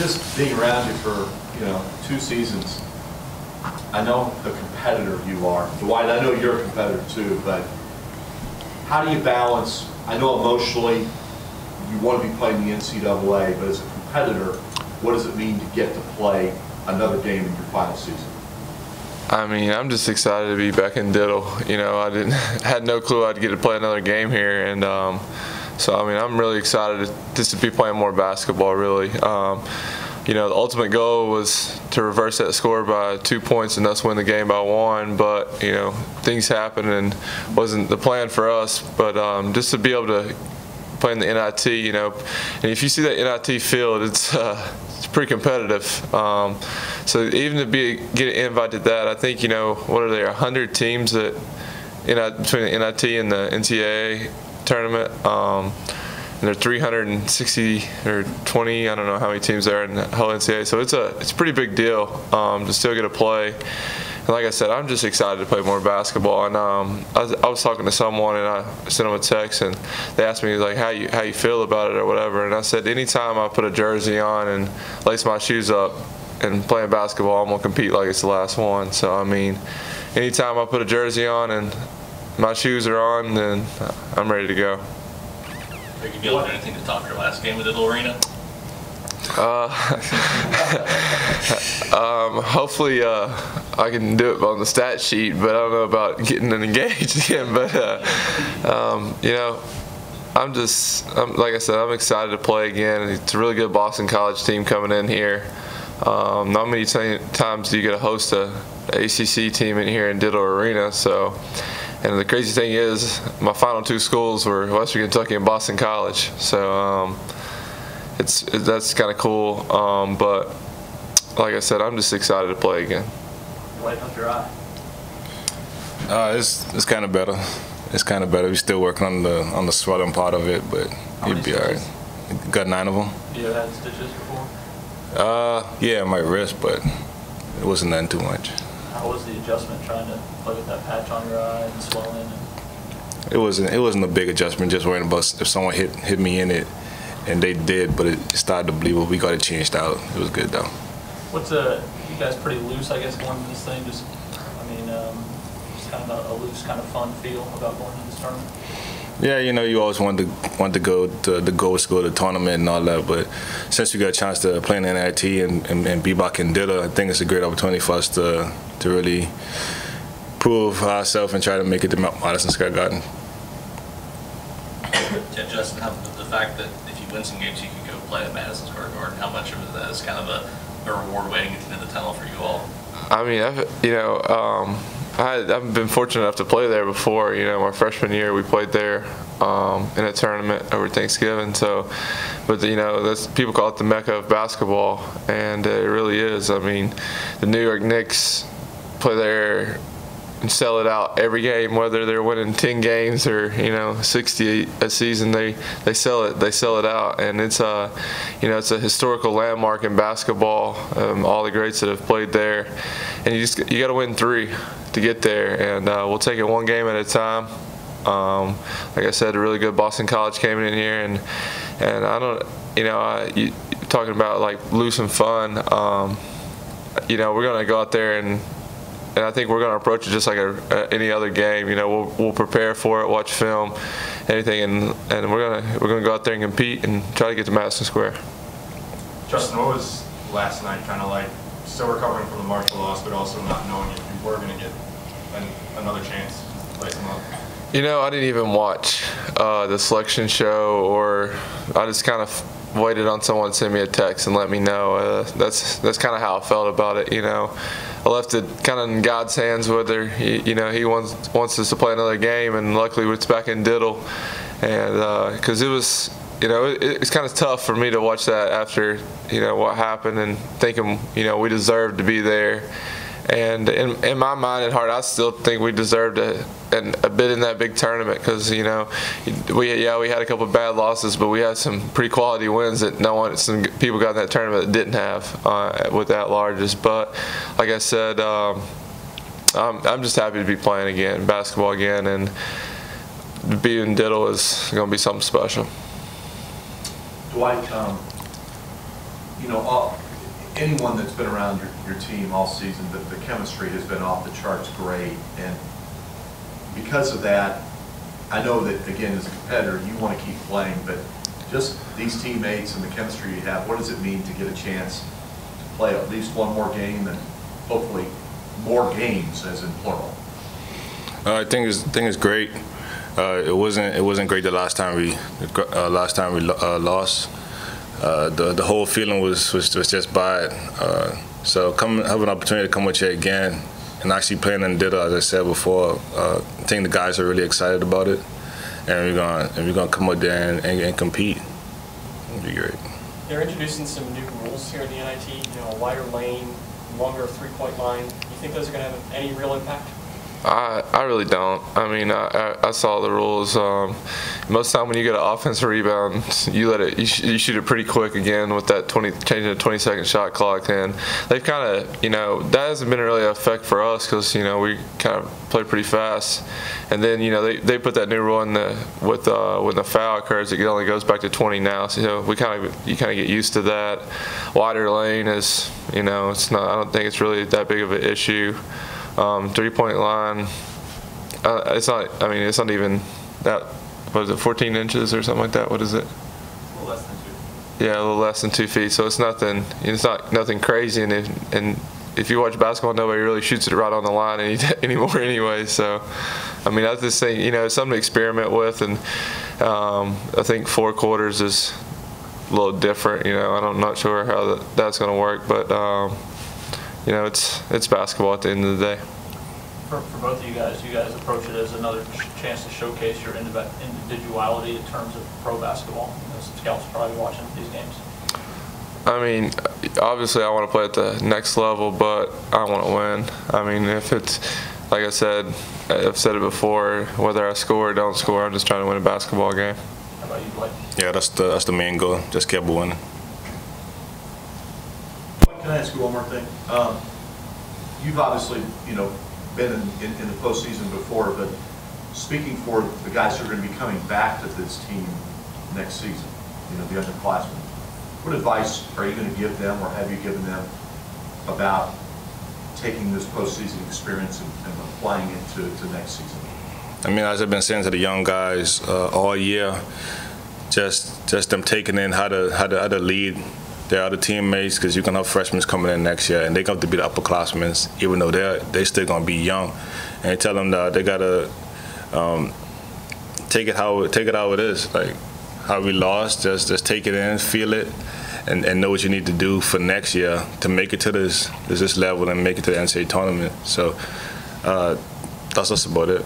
just being around you for, you know, two seasons, I know the competitor you are. Dwight, I know you're a competitor too, but how do you balance, I know emotionally you want to be playing the NCAA, but as a competitor, what does it mean to get to play another game in your final season? I mean, I'm just excited to be back in Diddle. You know, I didn't had no clue I'd get to play another game here, and um, so I mean, I'm really excited just to be playing more basketball. Really, um, you know, the ultimate goal was to reverse that score by two points and thus win the game by one. But you know, things happened and wasn't the plan for us. But um, just to be able to play in the NIT, you know, and if you see that NIT field, it's uh, it's pretty competitive. Um, so even to be get invited that, I think you know what are there 100 teams that you know between the NIT and the NCAA tournament. Um, and there are 360 or 20, I don't know how many teams there are in the whole NCAA. So it's a it's a pretty big deal um, to still get to play. And like I said, I'm just excited to play more basketball. And um, I, was, I, was, talking to someone and I sent them a text and they asked me like how you how you feel about it or whatever. And I said anytime I put a jersey on and lace my shoes up and playing basketball, I'm gonna compete like it's the last one. So I mean, anytime I put a jersey on and my shoes are on, then I'm ready to go. Are you doing anything to top your last game with the Arena? Uh, um, hopefully uh, I can do it on the stat sheet, but I don't know about getting engaged again. But uh, um, you know, I'm just I'm, like I said, I'm excited to play again. It's a really good Boston College team coming in here. Um, not many times do you get to host a ACC team in here in Diddle Arena, so and the crazy thing is, my final two schools were Western Kentucky and Boston College. So um, it's it, that's kind of cool. Um, but like I said, I'm just excited to play again. Light up your eye. Uh, it's it's kind of better. It's kind of better. We're still working on the on the swelling part of it, but it'd be alright. Got nine of them. You had stitches before? Uh, yeah, my wrist, but it wasn't nothing too much. How was the adjustment trying to play with that patch on your eye and swelling? And... It wasn't. It wasn't a big adjustment. Just worrying about if someone hit hit me in it, and they did, but it started to bleed. But we got it changed out. It was good though. What's a you guys pretty loose? I guess going into this thing. Just I mean, um, just kind of a, a loose, kind of fun feel about going into this tournament. Yeah, you know, you always want to want to go to the goals, go to the tournament and all that. But since we got a chance to play in the NIT and, and, and be back in Diddle, I think it's a great opportunity for us to to really prove ourselves and try to make it to Madison Square Garden. Yeah, Justin, how, the fact that if you win some games, you can go play at Madison Square Garden, how much of that is kind of a, a reward waiting at the end of the tunnel for you all? I mean, I've, you know, um, I, have been fortunate enough to play there before. You know, my freshman year we played there um, in a tournament over Thanksgiving. So, but you know, that's people call it the mecca of basketball, and it really is. I mean, the New York Knicks play there and sell it out every game, whether they're winning 10 games or you know 60 a season. They they sell it they sell it out, and it's a you know it's a historical landmark in basketball. Um, all the greats that have played there, and you just you got to win three to get there, and uh, we'll take it one game at a time. Um, like I said, a really good Boston College came in here, and and I don't you know I, you, talking about like loose and fun. Um, you know we're gonna go out there and and I think we're going to approach it just like a, a, any other game. You know, we'll, we'll prepare for it, watch film, anything, and and we're gonna we're gonna go out there and compete and try to get to Madison Square. Justin, what was last night kind of like? Still recovering from the Marshall loss, but also not knowing if you were going to get an, another chance to play some up. You know, I didn't even watch uh, the selection show, or I just kind of waited on someone to send me a text and let me know. Uh, that's that's kind of how I felt about it. You know. I left it kind of in God's hands whether he, you know he wants wants us to play another game, and luckily it's back in Diddle, and because uh, it was you know it, it's kind of tough for me to watch that after you know what happened and thinking you know we deserved to be there and in, in my mind and heart, I still think we deserved a, an, a bit in that big tournament because you know, we yeah we had a couple of bad losses, but we had some pretty quality wins that no one some people got in that tournament that didn't have uh, with that largest. But like I said, um, I'm I'm just happy to be playing again, basketball again, and being Diddle is going to be something special. Dwight, um, you know, all- anyone that's been around your, your team all season, the, the chemistry has been off the charts great. And because of that, I know that, again, as a competitor, you want to keep playing, but just these teammates and the chemistry you have, what does it mean to get a chance to play at least one more game and hopefully more games, as in plural? Uh, I think it's, I think it's great. Uh, it wasn't it wasn't great the last time we uh, last time we uh, lost. Uh, the the whole feeling was was, was just bad. Uh, so come have an opportunity to come with you again and actually playing in Diddle, as I said before. I think the guys are really excited about it, and we're gonna and we're gonna come out there and, and, and compete. It'll be great. They're introducing some new rules here in the NIT, you know, a wider lane, longer three-point line. You think those are to have any real impact? I, I really don't. I mean, I, I, saw the rules. Um, most time when you get an offensive rebound, you let it, you, sh- you shoot it pretty quick again with that 20, changing the 20 second shot clock. And they've kind of, you know, that hasn't been really an effect for us because, you know, we kind of play pretty fast. And then, you know, they, they put that new rule in the, with, uh, when the foul occurs, it only goes back to 20 now. So, you know, we kind of, you kind of get used to that. Wider lane is, you know, it's not, I don't think it's really that big of an issue. Um, three point line, uh, it's not, I mean, it's not even that, what is it, 14 inches or something like that? What is it? Yeah, a little less than two feet. So it's nothing, it's not nothing crazy. And if, and if you watch basketball, nobody really shoots it right on the line any, anymore anyway. So, I mean, that's just thing, you know, something to experiment with. And um, I think four quarters is a little different, you know, I'm not sure how that, that's going to work, but, um, you know, it's, it's basketball at the end of the day. For, for both of you guys, you guys approach it as another chance to showcase your individuality in terms of pro basketball. You know, some scouts are probably watching these games. I mean, obviously, I want to play at the next level, but I want to win. I mean, if it's like I said, I've said it before. Whether I score or don't score, I'm just trying to win a basketball game. How about you, Blake? Yeah, that's the that's the main goal. Just keep winning. Can I ask you one more thing? Um, You've obviously, you know, been in, in in the postseason before, but speaking for the guys who are going to be coming back to this team next season, you know, the underclassmen, what advice are you going to give them, or have you given them about taking this postseason experience and and applying it to, to next season? I mean, as I've been saying to the young guys uh, all year, just just them taking in how to how to how to lead their other teammates because you can have freshmen coming in next year and they got to be the upperclassmen even though they're they still gonna be young, and tell them that they gotta um, take it how take it how it is like how we lost just just take it in feel it. And, and know what you need to do for next year to make it to this this, level and make it to the NCAA tournament. So uh, that's just about it.